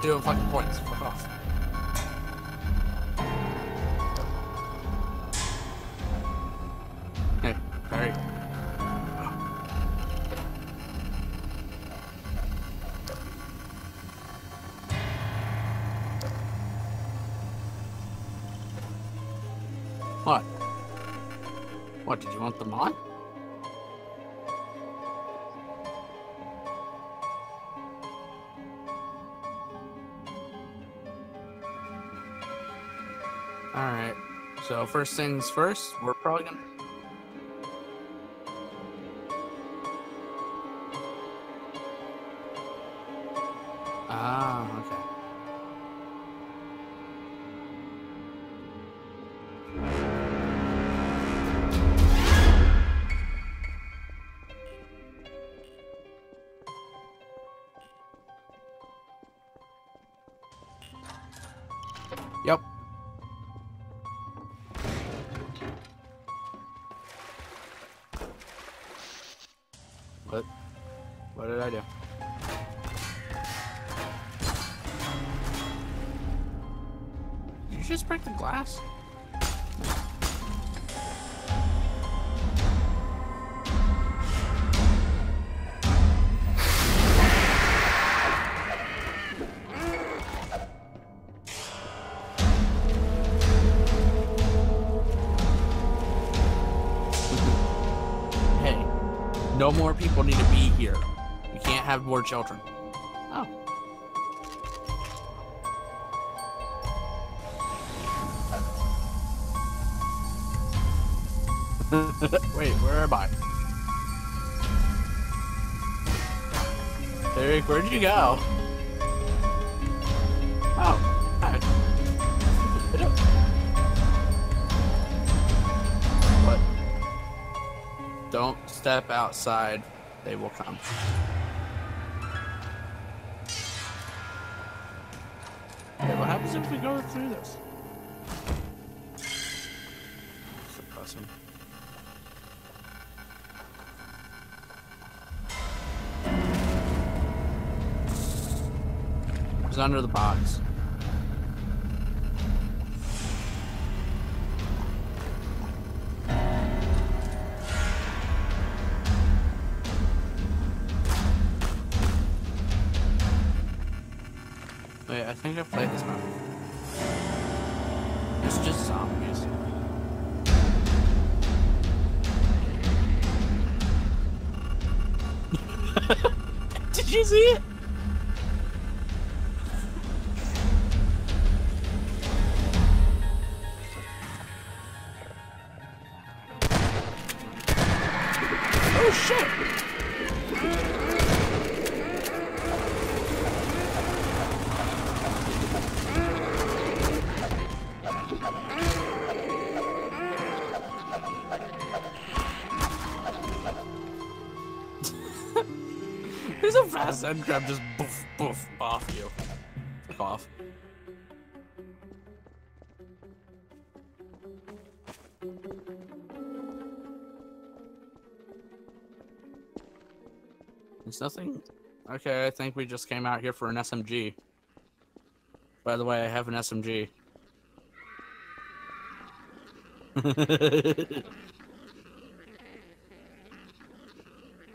Doing fucking points. Fuck off. Hey. What? What, did you want them on? First things first, we're probably gonna. More people need to be here. You can't have more children. Oh. Wait, where am I? Derek, where'd you go? Oh, Don't step outside. They will come. Okay, what happens if we go through this? Suppress him. It's under the box. Wait, I think I've played this map. It's just zombies. Did you see it? There's a fast end grab just boof boof off you. Off. There's nothing. Okay, I think we just came out here for an SMG. By the way, I have an SMG.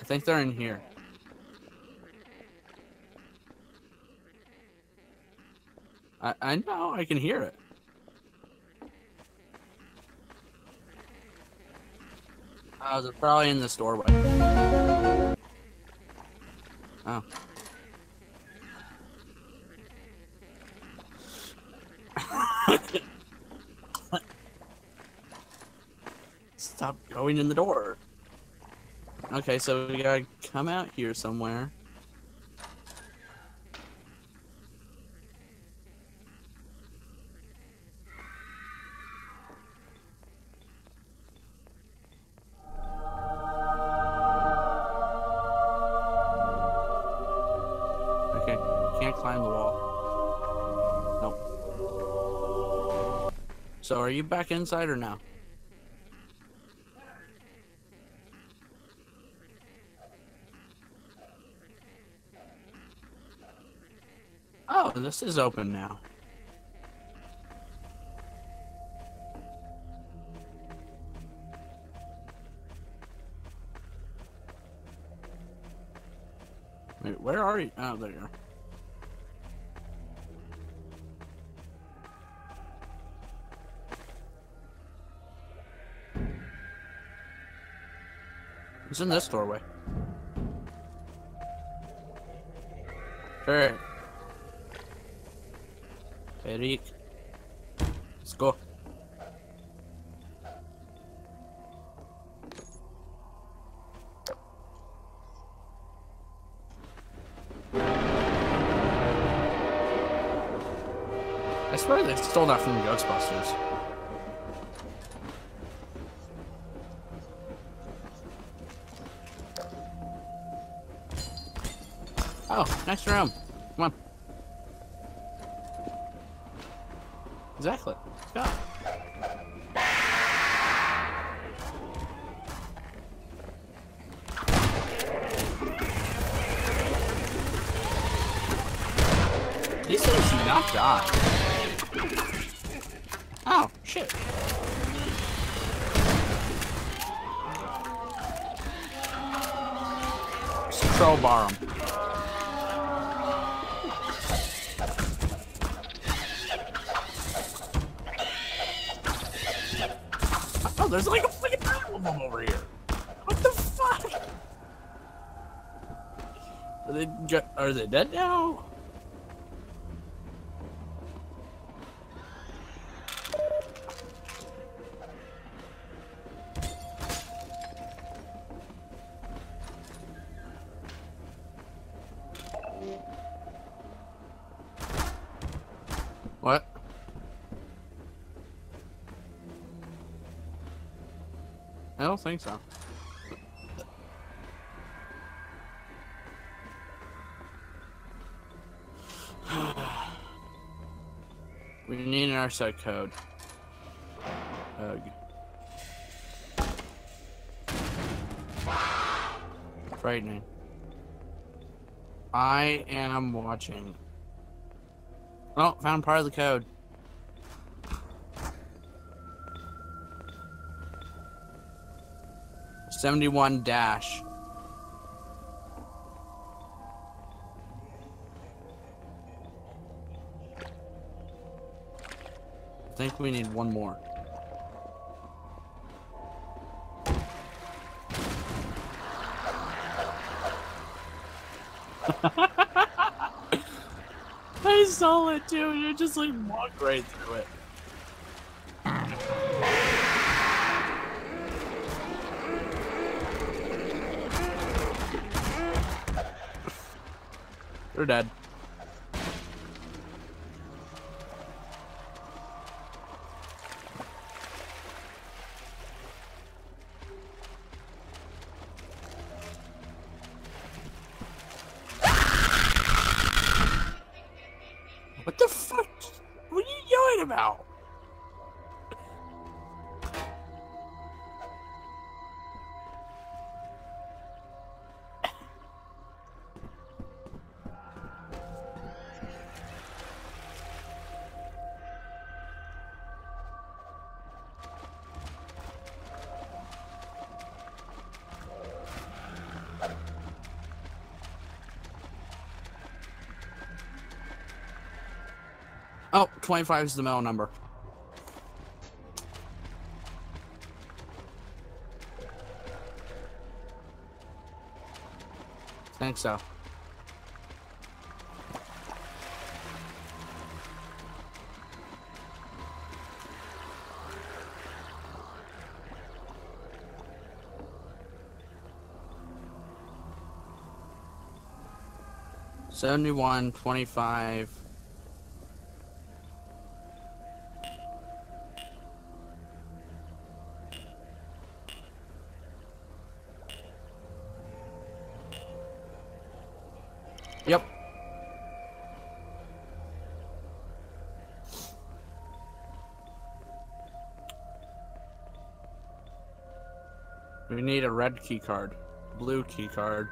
I think they're in here. I, I know, I can hear it. Uh, they're probably in this doorway. Oh. Stop going in the door. Okay, so we gotta come out here somewhere. You back inside or no? Oh, this is open now. Wait, where are you? Oh, there you are. It's in this doorway. Alright. Eric. Let's go. I swear they stole that from Ghostbusters. Oh, next room. Come on. Exactly. Go. These things do not die. Oh, shit. Crowbar 'em. There's like a fucking pile of them over here. What the fuck? Are they are they dead now? Think so. we need an RSA code. Frightening. I am watching. Oh, found part of the code. Seventy-one dash. I think we need one more. I saw it too. You just like walked right through it. They're dead. What the fuck? What are you yelling about? 25 is the middle number. Think so. Seventy-one, twenty-five. Need a red key card. Blue key card.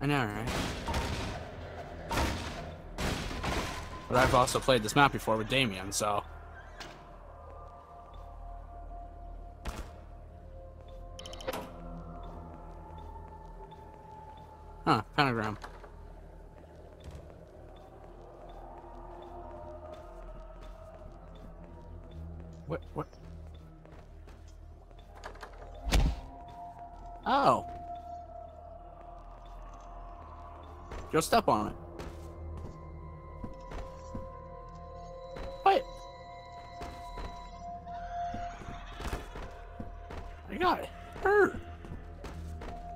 I know, right? But I've also played this map before with Damien, so... Go step on it. What? I got hurt.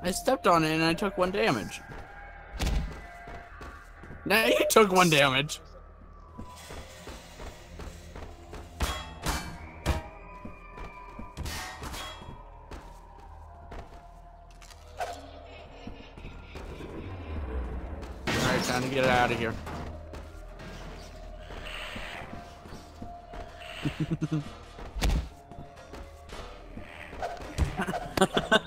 I stepped on it and I took one damage. Now you took one damage. Alright, time to get out of here.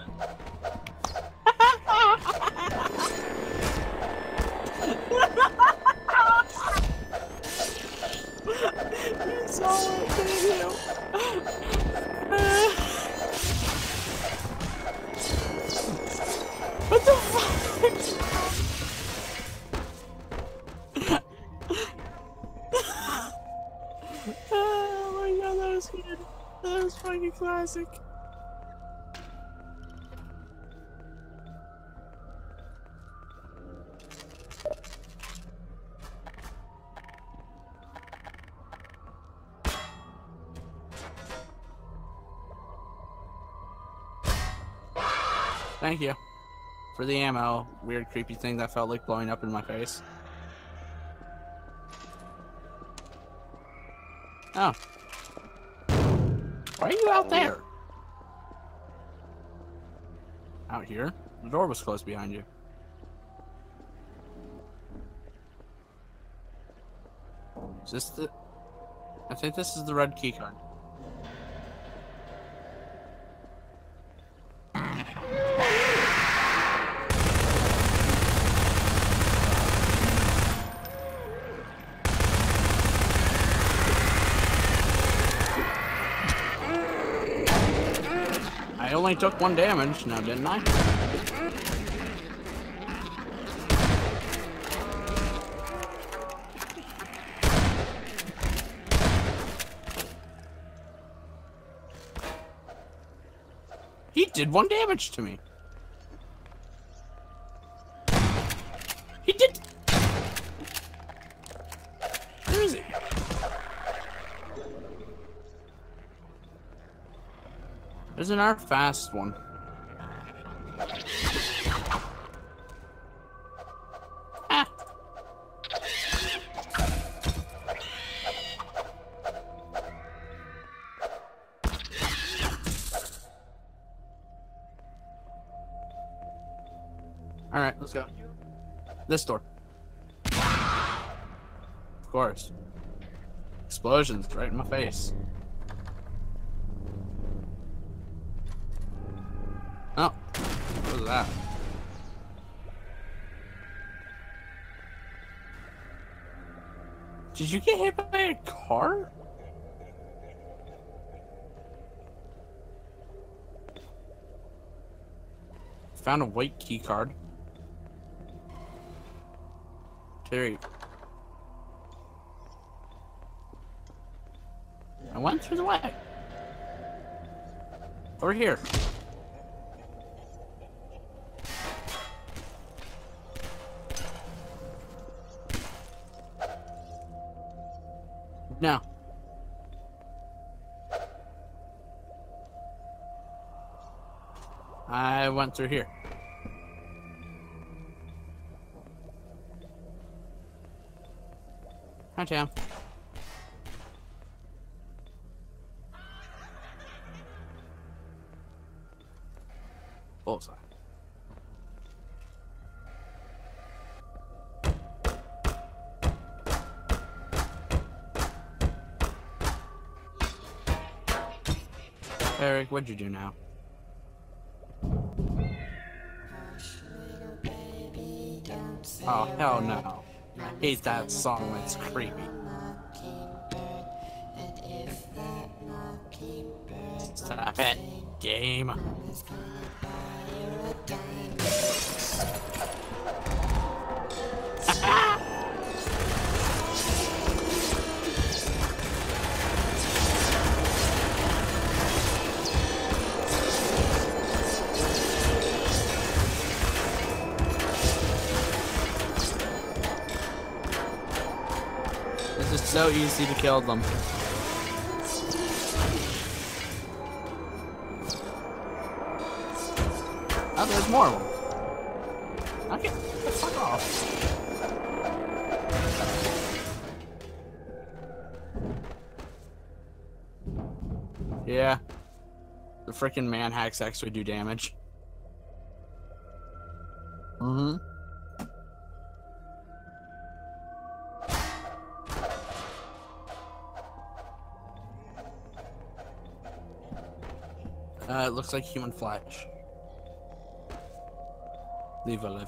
classic. Thank you for the ammo. Weird, creepy thing that felt like blowing up in my face. Oh. Why are you out there? Out here? The door was closed behind you. Is this the... I think this is the red key card. I only took one damage now, didn't I? He did one damage to me. He did. Where is he? Isn't our fast one? Ah. All right, let's go. This door. Of course. Explosions right in my face. Oh, what was that? Did you get hit by a car? Found a white key card. Terry. I went through the way. Over here. No. I went through here. Hi, Tam. Eric, what'd you do now? Oh, hell no. I hate that song, it's creepy. Stop it, game. So easy to kill them. Oh, there's more of them. Okay, fuck off. Yeah. The freaking man hacks actually do damage. Mm-hmm. Uh, it looks like human flesh. Leave a live.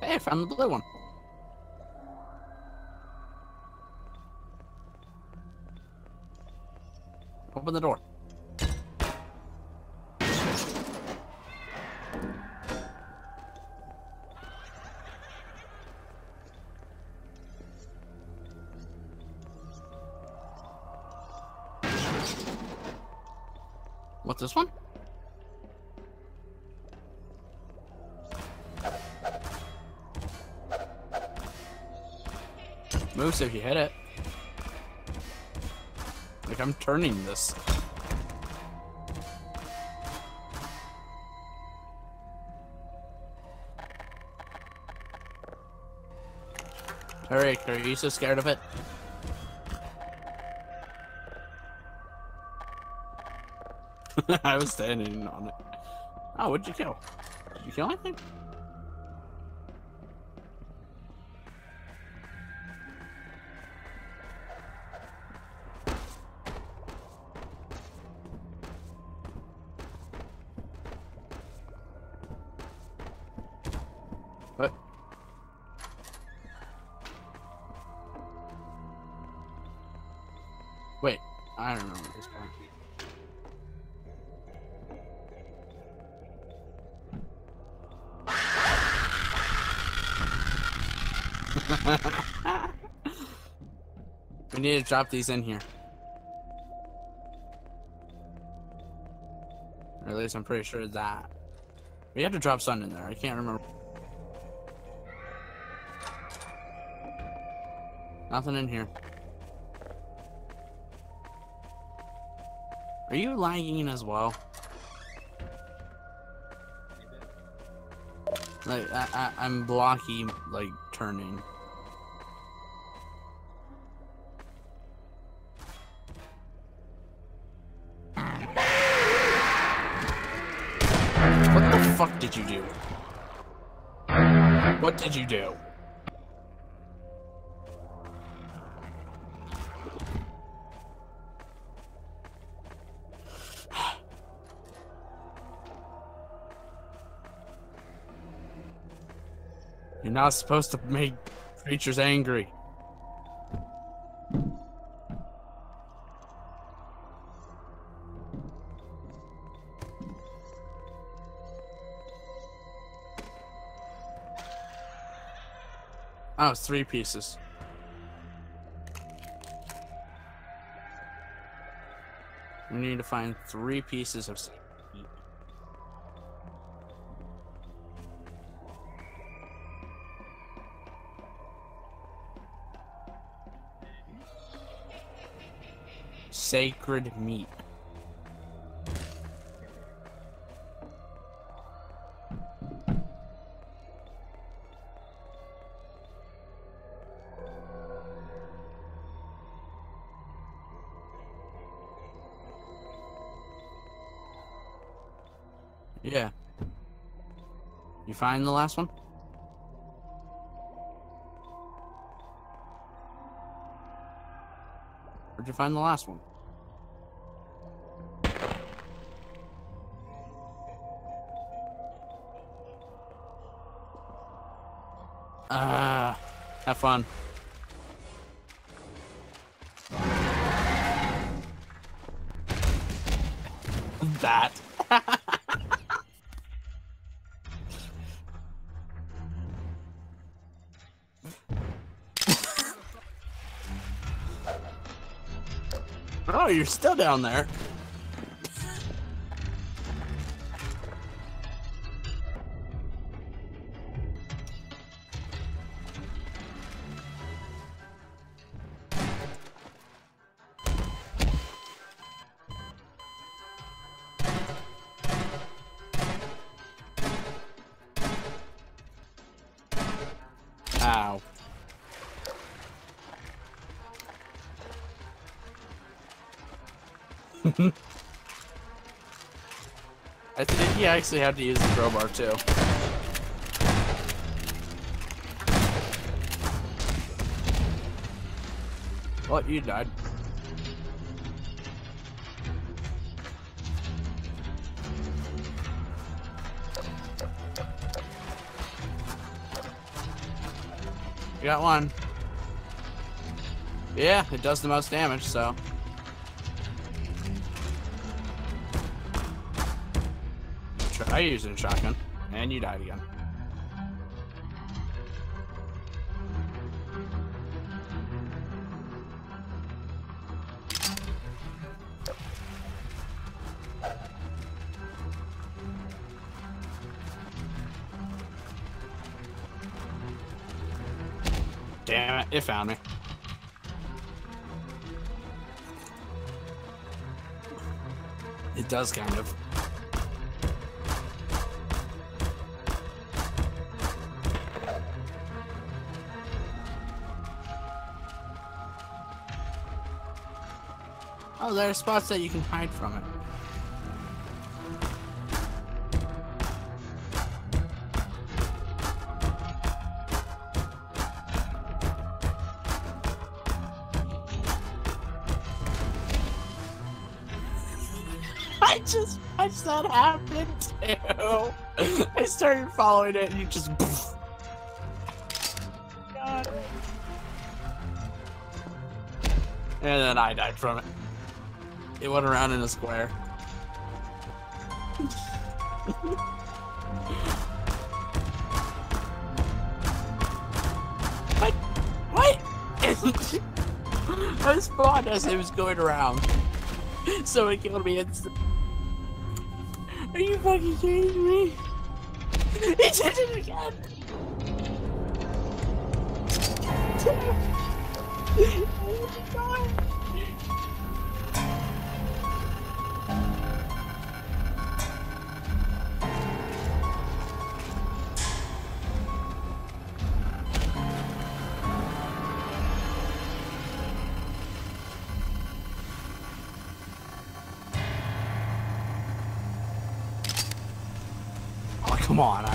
Hey, I found the blue one. Open the door. This one? Moves if you hit it. Like I'm turning this. Eric, are you so scared of it? I was standing on it. Oh, what'd you kill? Did you kill anything? What? Wait, I don't remember this part. We need to drop these in here. Or at least I'm pretty sure that. We have to drop sun in there. I can't remember. Nothing in here. Are you lagging as well? Like I, I I'm blocky like turning. Fuck did you do? What did you do? You're not supposed to make creatures angry. Oh, it's three pieces. We need to find three pieces of. Sacred meat. Find the last one? Where'd you find the last one? Ah, have fun. that. you're still down there. Actually had to use the crowbar too. What? You died. You got one. Yeah, it does the most damage, so. Try using a shotgun, and you died again. Damn it, it found me. It does kind of. Oh, there are spots that you can hide from it. I just watched that happen too. I started following it and you just. And then I died from it. It went around in a square. what? What? I spawned as it was going around. So it killed me instantly. Are you fucking kidding me? He did it again! oh my god!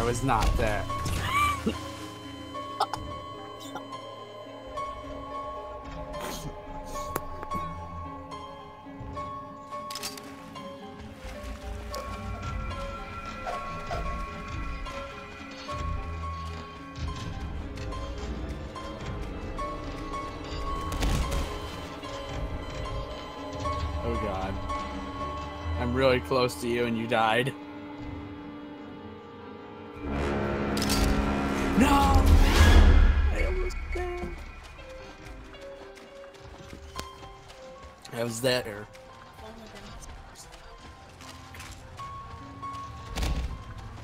Was not there. Oh god. I'm really close to you and you died. I was there.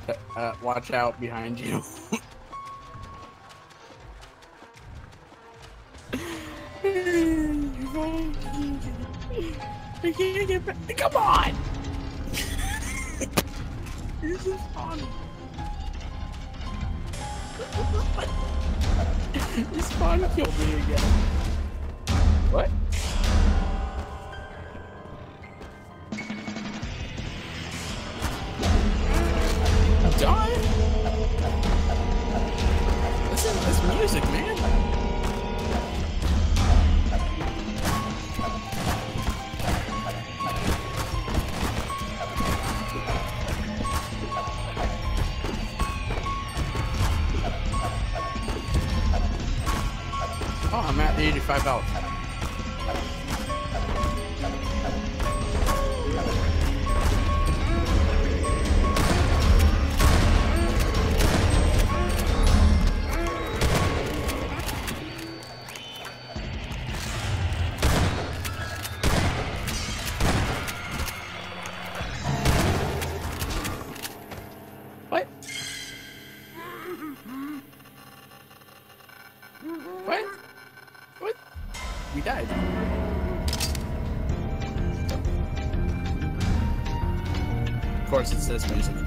Uh, uh, watch out behind you. I can't get back. Come on! this is funny. this spawn killed me again. What? It's music.